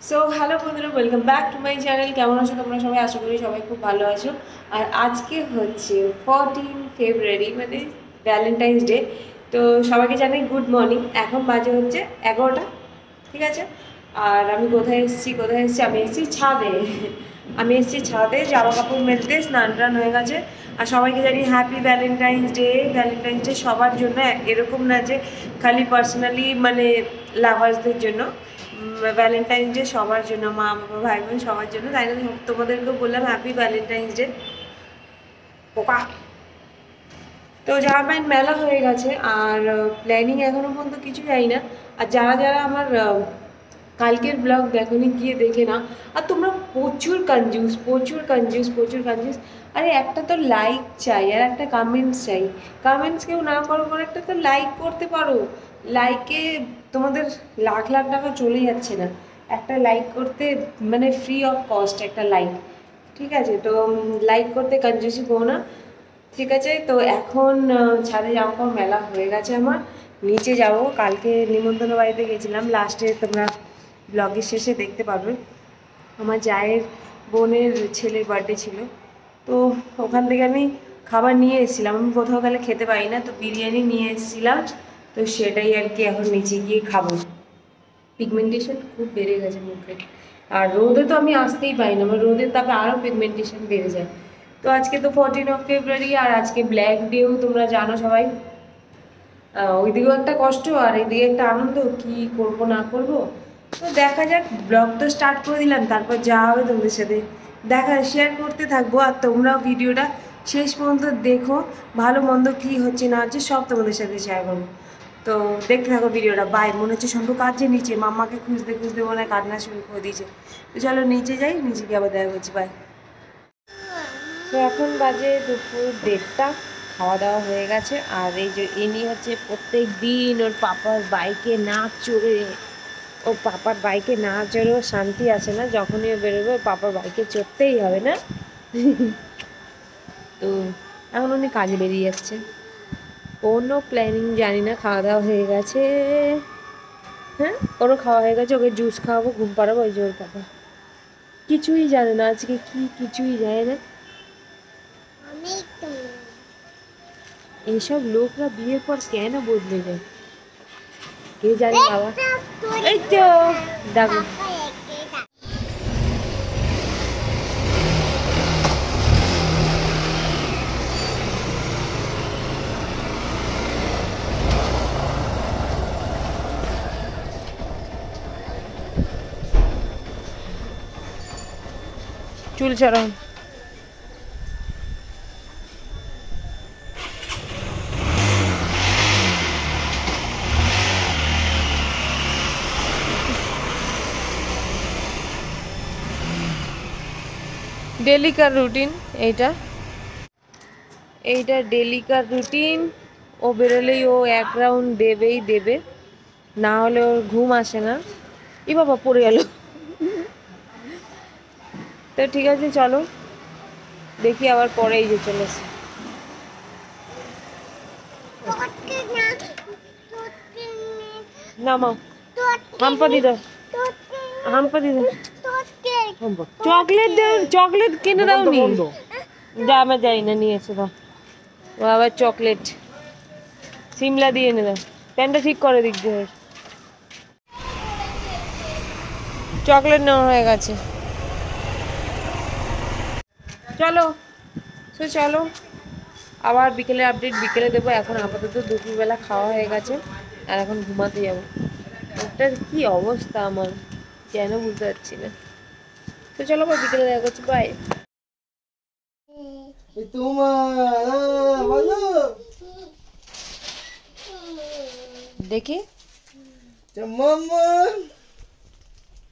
So hello বন্ধুরা welcome back to my channel কেমন আছো তোমরা সবাই? আশা করি সবাই খুব ভালো আছো। আর আজকে হচ্ছে ফোরটিন ফেব্রুয়ারি মানে ভ্যালেন্টাইন্স ডে তো সবাইকে জানাই গুড মর্নিং এখন বাজে হচ্ছে এগারোটা, ঠিক আছে? আর আমি কোথায় এসেছি? কোথায় এসেছি? আমি এসেছি ছাদে। আমি এসেছি ছাদে জামা কাপড় মেলতে, স্নান টান হয়ে গেছে। আর সবাইকে জানি happy Valentine's day Valentine's day সবার জন্য এরকম না যে খালি পার্সোনালি মানে লাভার্সদের জন্য। ভ্যালেন্টাইন্স ডে সবার জন্য মা বাবা ভাই বোন সবার জন্য। তাই জন্য তোমাদেরকে বললাম হ্যাপি ভ্যালেন্টাইন্স ডে পোকা। তো জামা প্যান্ট মেলা হয়ে গেছে আর প্ল্যানিং এখনও পর্যন্ত কিছু যাই না আর যারা যারা আমার আহ, কালকের ব্লগ দেখোনি গিয়ে দেখে না আর তোমরা প্রচুর কনজিউস প্রচুর কনজিউস প্রচুর কনজিউস আরে একটা তো লাইক চাই, আর একটা কমেন্টস চাই। কমেন্টস কেউ না করো করে একটা তো লাইক করতে পারো। লাইকে তোমাদের লাখ লাখ টাকা চলে যাচ্ছে না। একটা লাইক করতে মানে ফ্রি অফ কস্ট একটা লাইক ঠিক আছে? তো লাইক করতে কনজিউসি করো না। ঠিক আছে? তো এখন ছাদে জামা কাপড় মেলা হয়ে গেছে আমার। নিচে যাব। কালকে নিমন্ত্রণ বাড়িতে গেছিলাম। লাস্টে তোমরা ব্লগের শেষে দেখতে পারবে আমার জায়ের বোনের ছেলের বার্থডে ছিল। তো ওখান থেকে আমি খাবার নিয়ে এসেছিলাম। আমি কোথাও গেলে খেতে পারি না, তো বিরিয়ানি নিয়ে এসেছিলাম। তো সেটাই আর কি এখন নিচে গিয়ে খাব। পিগমেন্টেশন খুব বেড়ে গেছে মুখে। আর রোদে তো আমি আসতেই পারি না, আমার রোদের তাপে আরও পিগমেন্টেশন বেড়ে যায়। তো আজকে তো ফোরটিন অফ ফেব্রুয়ারি আর আজকে ব্ল্যাক ডেও তোমরা জানো সবাই। ওইদিকেও একটা কষ্ট, আর এইদিকে একটা আনন্দ, কি করব না করব। তো দেখা যাক ব্লগ তো স্টার্ট করে দিলাম, তারপর যা হবে তোমাদের সাথে দেখা শেয়ার করতে থাকব। আর তোমরাও ভিডিওটা শেষ পর্যন্ত দেখো, ভালো, মন্দ কী হচ্ছে, না হচ্ছে, সব তোমাদের সাথে শেয়ার করব। তো দেখতে থাকো ভিডিওটা বাই মনে হচ্ছে শম্ভু কাঁদছে নিচে, মাম্মাকে খুঁজতে খুঁজতে মনে হয় কান্না শুরু করে দিয়েছে। তো চলো নিচে যাই, নিচে গিয়ে আবার দেখা করছি বাই তো এখন বাজে দুপুর দেড়টা, খাওয়া দাওয়া হয়ে গেছে। আর এই যে, ইনি হচ্ছে প্রত্যেক দিন ওর পাপার বাইকে না চড়ে ও পাপার বাইকে না চড়েও শান্তি আছে না যখনই ও বেরোবে ওর পাপার বাইকে চড়তেই হবে না? তো এখন উনি কাজে বেরিয়ে যাচ্ছে কোনো প্ল্যানিং জানি না খাওয়া দাওয়া হয়ে গেছে। হ্যাঁ? ওরও খাওয়া হয়ে গেছে ওকে জুস খাওয়াবো ঘুম পাড়াবো ওই যে ওর পাপা। কিছুই জানে না আজকে কি কিছুই জানে না। এইসব লোকরা বিয়ের পর কেন বদলে যায়? কে জানে বাবা এই তো দেখো চুল ছড়াও ডেলিকার রুটিন এইটা। এইটা ডেলিকার রুটিন। ও বেরোলেই ও এক রাউন্ড দেবেই দেবে। না হলে ওর ঘুম আসে না। ই বাবা, পড়ে গেল। তো ঠিক আছে, চলো। দেখি আবার পরেই যে চলে এসে নামাও হাম্পা দি দাও হাম্পা দি দাও চকলেট চকলেট কিনে দাও নি যা আমি যাই না নিয়ে এসে দাও। আবার চকলেট। সিমলা দিয়ে এনে দাও। প্যান্টটা ঠিক করে দিক দিয়ে চকলেট নেওয়া হয়ে গেছে। চলো সো চলো। আবার বিকেলে আপডেট বিকেলে দেবো। এখন আপাতত দুপুরবেলা খাওয়া হয়ে গেছে। আর এখন ঘুমাতে যাব। ওটার কি অবস্থা আমার? কেন বুঝতে পারছি না। তো চলো আবার বিকেলে দেখা করছি বাই এই তোমার আহ, বলো দেখি যে মাম্মা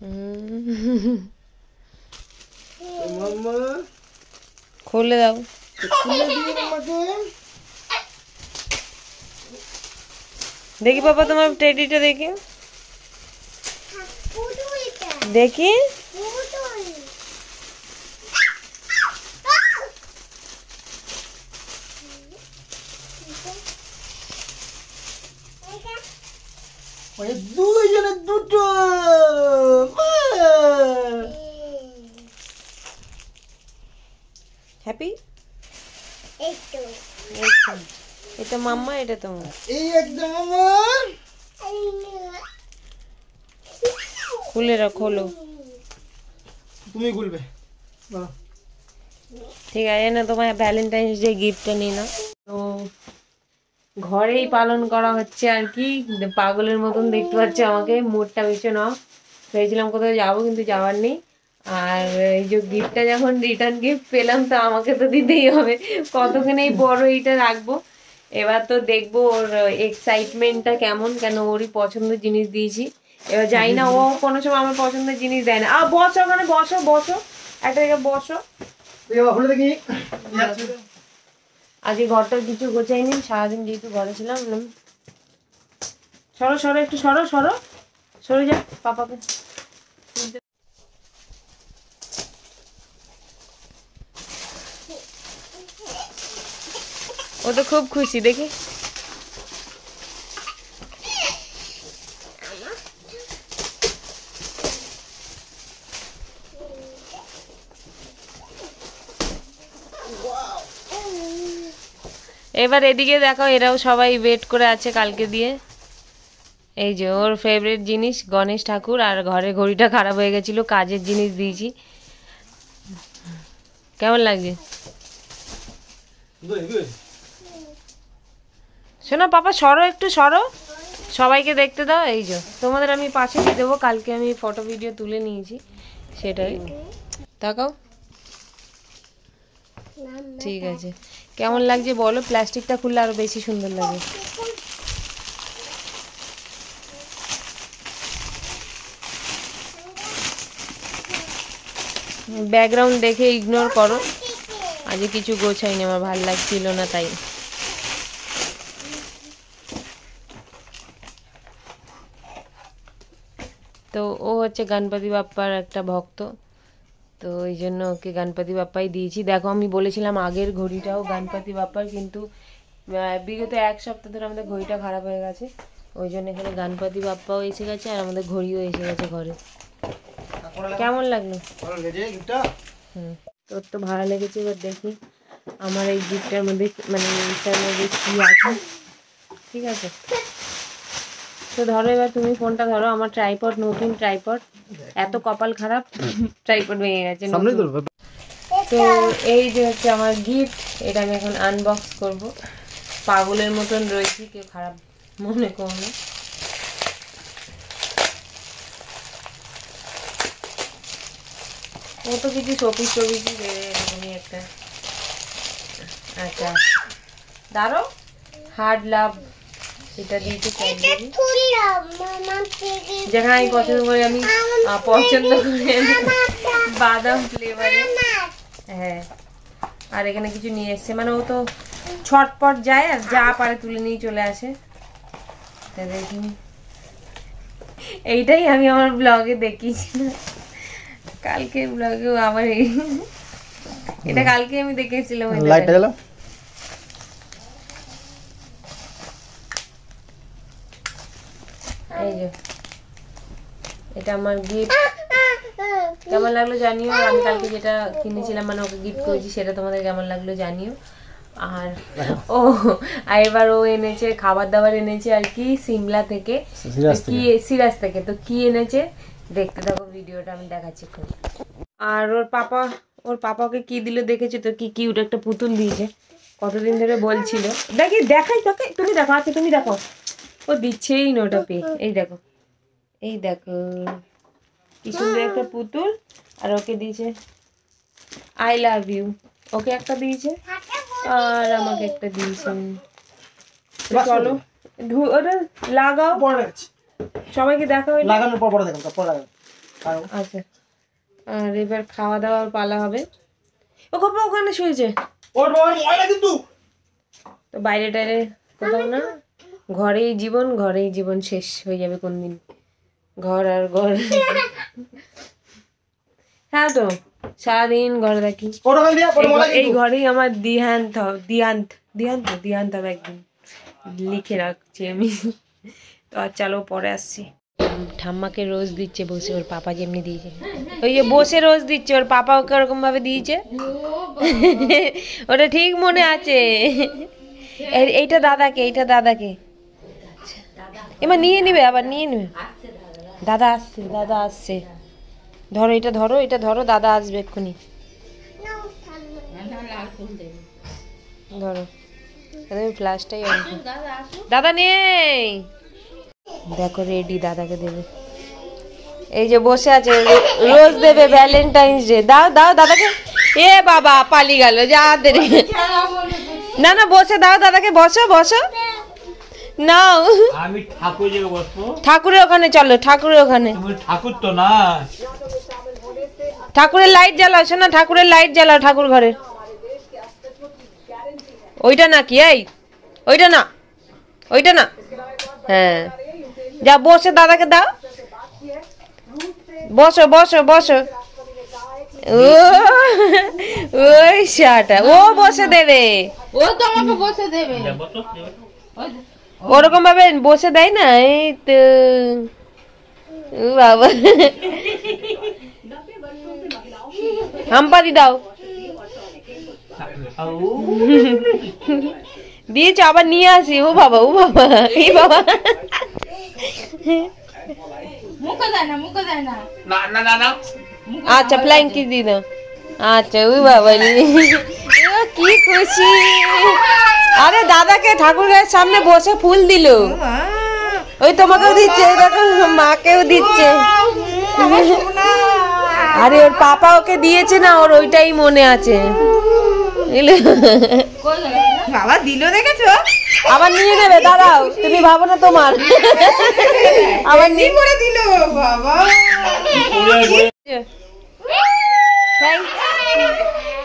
হুম, যে মাম্মা খুলে দাও খুলে দিন আমাকে দেখি বাবা তোমার টেডিটা দেখি দেখি ওই দুটো। হ্যাপি এটা মাম্মা এটা তোমার এই একদম আমার। খুলে রাখল তুমি খুলবে। ঠিক আছে না তোমার ভ্যালেন্টাইন্স ডে গিফটটা নিয়ে না তো ঘরেই পালন করা হচ্ছে আর কি। পাগলের মতন দেখতে পাচ্ছে আমাকে, মুডটা ভীষণ অফ ভেবেছিলাম কোথাও যাব, কিন্তু যাওয়ার নেই। আর এই যে গিফটটা যখন রিটার্ন গিফট পেলাম, তো আমাকে তো দিতেই হবে। কতখানি বড় এইটা রাখব? এবার তো দেখব ওর এক্সাইটমেন্টটা কেমন, কেন ওরই পছন্দের জিনিস দিয়েছি। এবার যাই না, ও কোনো সময় আমার পছন্দের জিনিস দেয় না। আ বসো ওখানে, বসো বসো। একটা জায়গায় বসো। দেখি আজকে ঘরটা কিছু গোছাইনি সারাদিন যেহেতু ঘরে ছিলাম সরো সরো, একটু সরো সরো। সরে যা, পাপাকে। ও তো খুব খুশি, দেখি। এবার এদিকে দেখো এরাও সবাই ওয়েট করে আছে কালকে দিয়ে। এই যে ওর ফেভারিট জিনিস গণেশ ঠাকুর আর ঘরে ঘড়িটা খারাপ হয়ে গেছিল কাজের জিনিস দিয়েছি। কেমন লাগছে? শোনো পাপা সরো একটু সরো। সবাইকে দেখতে দাও এই যে। তোমাদের আমি পাশে দিয়ে দেবো কালকে আমি ফটো ভিডিও তুলে নিয়েছি সেটাই। তাকাও। ঠিক আছে। কেমন লাগছে বলো? প্লাস্টিকটা খুললে আরও বেশি সুন্দর লাগে। ব্যাকগ্রাউন্ড দেখে ইগনোর করো। আজকে কিছু গোছাইনি, আমার ভালো লাগছিল না তাই। তো ও হচ্ছে গণপতি বাপ্পার একটা ভক্ত। তো ওই জন্য ওকে গণপতি বাপ্পাই দিয়েছি। দেখো আমি বলেছিলাম আগের ঘড়িটাও গণপতি বাপ্পার কিন্তু বিগত এক সপ্তাহ ধরে আমাদের ঘড়িটা খারাপ হয়ে গেছে। ওই জন্য এখানে গণপতি বাপ্পাও এসে গেছে আর আমাদের ঘড়িও এসে গেছে ঘরে। কেমন লাগল? হুম। তোর তো ভালো লেগেছে এবার দেখি আমার এই গিফটের মধ্যে মানে এইটার মধ্যে কি আছে। ঠিক আছে? তো ধরো এবার তুমি ফোনটা ধরো আমার ট্রাইপড নতুন ট্রাইপড এত কপাল খারাপ ট্রাইপড ভেঙে গেছে তো এই যে হচ্ছে আমার গিফট এটা আমি এখন আনবক্স করব। পাগলের মতন রয়েছি কেউ খারাপ মনে করো না। ও তো কিছু টপিসই দেবে এরকমই একটা। আচ্ছা। দাঁড়ো হার্ড লাভ এটা দিয়েছে যেখানে আমি পছন্দ করি আমি পছন্দ করি আমি। বাদাম ফ্লেভারে হ্যাঁ। আর এখানে কিছু নিয়ে এসছে। মানে ও তো ছটপট যায় আর যা পারে তুলে নিয়ে চলে আসে। তা এইটাই আমি আমার ব্লগে দেখিয়েছিলাম কালকে ব্লগেও আবার এই এটা কালকে আমি দেখেছিলাম ওই লাইটটা জ্বালাও এই যে এটা আমার গিফট কেমন লাগল জানিও। আমি কালকে যেটা কিনেছিলাম মানে ওকে গিফট করেছি সেটা তোমাদের কেমন লাগল জানিও। আর ও আর এবার ও এনেছে খাবার দাবার এনেছে আর কি সিমলা থেকে। কি সিরাজ থেকে। তো কি এনেছে দেখতে থাকো ভিডিওটা আমি দেখাচ্ছি খুব আর ওর পাপা ওর পাপাকে কি দিল দেখেছ তো? কি কিউট একটা পুতুল দিয়েছে। কতদিন ধরে বলছিল। দেখি দেখাই তোকে তুমি দেখো আচ্ছা তুমি দেখো। ও দিচ্ছেই না ওটা পেয়ে। এই দেখো। এই দেখো কি সুন্দর একটা পুতুল আর ওকে দিয়েছে আই লাভ ইউ ওকে একটা দিয়েছে আর আমাকে একটা দিয়েছে। চলো ওটা লাগাও। সবাইকে দেখা হইল লাগানোর পর পরে দেখাবো পরে লাগাবো। আচ্ছা। আর এবার খাওয়া দাওয়ার পালা হবে। ও গপ্পা ওখানে শুয়েছে। ওর বাবার ময়লা কিন্তু তো। বাইরে টাইরে কোথাও না। ঘরেই জীবন ঘরেই জীবন শেষ হয়ে যাবে কোনদিন। ঘর আর ঘর। হ্যাঁ তো সারাদিন ঘরে থাকি। এই ঘরেই আমার দিহান্ত দিহান্ত দিহান্ত দিয়ান্ত হবে একদিন। লিখে রাখছি আমি। তো আর চলো পরে আসছি। ঠাম্মাকে রোজ দিচ্ছে বসে ওর পাপা যেমনি দিয়েছে। ওই যে বসে রোজ দিচ্ছে ওর পাপা ওকে ওরকম ভাবে দিয়েছে। ওটা ঠিক মনে আছে। এইটা দাদাকে এইটা দাদাকে। এবার নিয়ে নিবে আবার নিয়ে নিবে। দাদা আসছে দাদা আসছে। ধরো, এটা ধরো এটা ধরো, দাদা আসবে এক্ষুনি। ধরো। করো। দাদা নেই! দেখো রেডি দাদাকে দেবে। এই যে বসে আছে রোজ দেবে ভ্যালেন্টাইন্স ডে দাও দাও, দাদাকে। এ বাবা পালি গেল, যা না না, বসে, দাও, দাদাকে, বসো বসো। নাও। আমি ঠাকুর বসবো? ঠাকুরের ওখানে চলো ঠাকুরের ওখানে। ঠাকুর তো না। ঠাকুরের লাইট জ্বালাও শোনা ঠাকুরের লাইট জ্বালাও ঠাকুর ঘরে। ওইটা না কি এই? ওইটা না ওইটা না। হ্যাঁ। যা বসে দাদাকে দাও। বসো বসো বসো। ও ওই শাটা। ও বসে দেবে। ও তো আমাকে বসে দেবে। ওরকম ভাবে বসে দেয় না এই তো। বাবা। হাম্পাদি দাও। দিয়েছে আবার নিয়ে আসি। ও বাবা ও বাবা এই বাবা। আচ্ছা ফ্লাইং দিয়ে দাও। আচ্ছা ওই বাবা। কি খুশি? আরে দাদাকে ঠাকুরের সামনে বসে ফুল দিল। ওই তোমাকেও দিচ্ছে দেখো মাকেও দিচ্ছে। আরে ওর পাপা ওকে দিয়েছে না ওর ওইটাই মনে আছে? বাবা দিল দেখেছ? আবার নিয়ে নেবে দাঁড়াও তুমি ভাবো না তোমার। আবার নিয়ে করে দিল বাবা?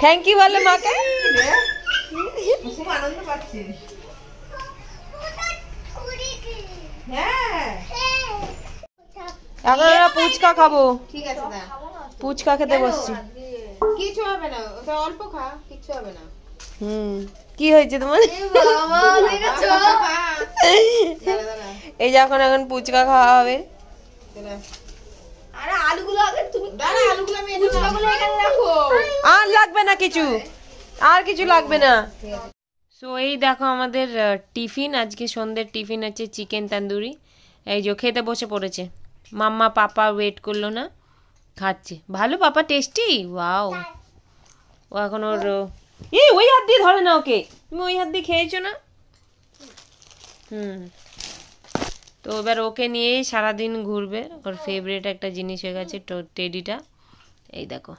থ্যাংক ইউ বলে মাকে। খুব আনন্দ এখন ফুচকা খাব। ফুচকা খেতে বসছি। হুম, কি হয়েছে তোমার? এই যে এখন এখন ফুচকা খাওয়া হবে। আরে আলুগুলো আগে তুমি দাঁড়া আলুগুলো আমি ফুচকাগুলো এখানে রাখো। আর লাগবে না কিছু। আর কিছু লাগবে না। সো এই দেখো আমাদের টিফিন। আজকে সন্ধ্যের টিফিন আছে চিকেন তন্দুরি। এই যে খেতে বসে পড়েছে। মাম্মা পাপা ওয়েট করল না। খাচ্ছে। ভালো পাপা টেস্টি ওয়াও ও এখন ওর এই ওই হাত দিয়ে ধরে না ওকে। তুমি ওই হাত দিয়ে খেয়েছো না? হুম। তো এবার ওকে নিয়েই সারাদিন ঘুরবে। ওর ফেভারিট একটা জিনিস হয়ে গেছে টো- টেডিটা এই দেখো।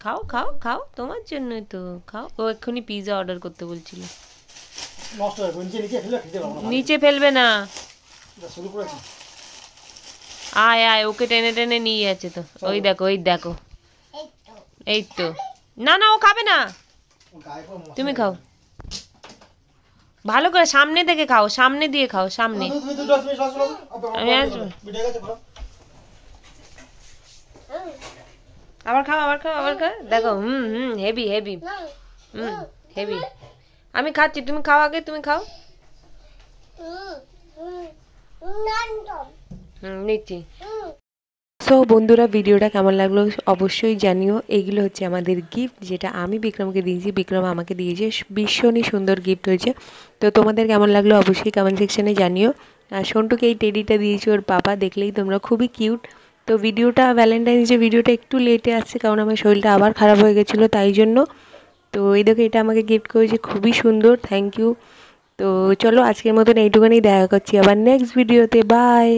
খাও খাও খাও তোমার জন্যই তো। খাও। ও এক্ষুনি পিৎজা অর্ডার করতে বলছিল। নিচে ফেলবে না আয় আয় ওকে টেনে টেনে নিয়ে যাচ্ছে তো। ওই দেখো ওই দেখো। এই তো। না না ও খাবে না। তুমি খাও। ভালো করে সামনে থেকে খাও সামনে দিয়ে খাও সামনে। আমি আসব। আবার খাও আবার খাও আবার খাও। দেখো হুম। হুম হেভি হেভি। হুম। হেভি। আমি খাচ্ছি তুমি খাও আগে তুমি খাও। হুম নিচ্ছি। সো বন্ধুরা, ভিডিওটা কেমন লাগল অবশ্যই জানিও। এগুলো হচ্ছে আমাদের গিফট যেটা আমি বিক্রমকে দিয়েছি। বিক্রম আমাকে দিয়েছে। ভীষণই সুন্দর গিফট হয়েছে। তো তোমাদের কেমন লাগল অবশ্যই কমেন্ট সেকশানে জানিও। আর সন্টুকে এই টেডিটা দিয়েছে ওর পাপা, দেখলেই তোমরা খুবই কিউট তো ভিডিওটা ভ্যালেন্টাইন্স ডে ভিডিওটা একটু লেটে আসছে, কারণ আমার শরীরটা আবার খারাপ হয়ে গেছিল তাই জন্য। তো এই দেখো, এটা আমাকে গিফট করেছে, খুবই সুন্দর থ্যাংক ইউ তো চলো, আজকের মতন এইটুখানি দেখা করছি আবার নেক্সট ভিডিওতে বাই